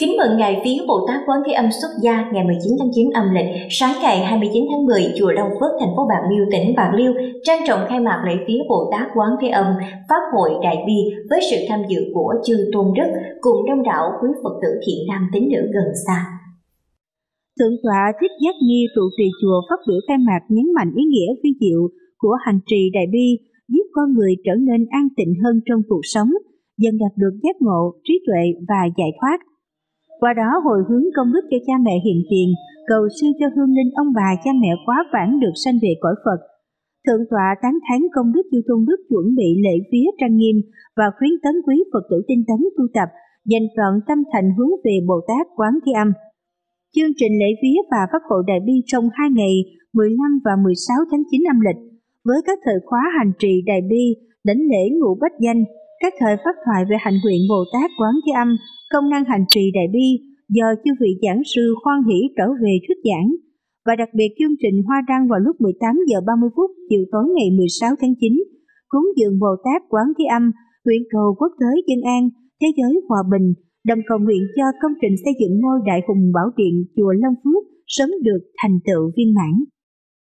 Kính mừng Ngài Vía Bồ Tát Quán Thế Âm xuất gia ngày 19 tháng 9 âm lịch, sáng ngày 29 tháng 10, chùa đông Phước, thành phố Bạc Liêu, tỉnh Bạc Liêu, trang trọng khai mạc lễ Vía Bồ Tát Quán Thế Âm Pháp hội Đại Bi với sự tham dự của chư tôn đức cùng đông đảo quý Phật tử thiện nam tín nữ gần xa. Thượng tọa Thích Giác Nghi trụ trì chùa phát biểu khai mạc nhấn mạnh ý nghĩa vi diệu của hành trì Đại Bi giúp con người trở nên an tịnh hơn trong cuộc sống, dần đạt được giác ngộ, trí tuệ và giải thoát qua đó hồi hướng công đức cho cha mẹ hiện tiền, cầu siêu cho hương linh ông bà cha mẹ quá vãng được sanh về cõi Phật. Thượng tọa tán thán công đức chư tôn đức chuẩn bị lễ vía trang nghiêm và khuyến tấn quý Phật tử tinh tấn tu tập, dành trọn tâm thành hướng về Bồ Tát Quán Thế Âm. Chương trình lễ vía và pháp hội đại bi trong hai ngày 15 và 16 tháng 9 âm lịch, với các thời khóa hành trì đại bi, đảnh lễ ngũ bách danh, các thời pháp thoại về hành nguyện Bồ Tát Quán Thế Âm, công năng hành trì đại bi do chư vị giảng sư khoan hỷ trở về thuyết giảng. Và đặc biệt chương trình hoa đăng vào lúc 18 giờ 30 phút chiều tối ngày 16 tháng 9 cúng dường Bồ Tát Quán Thế Âm, nguyện cầu quốc giới dân an, thế giới hòa bình, đồng cầu nguyện cho công trình xây dựng ngôi đại hùng bảo điện chùa Long Phước sớm được thành tựu viên mãn.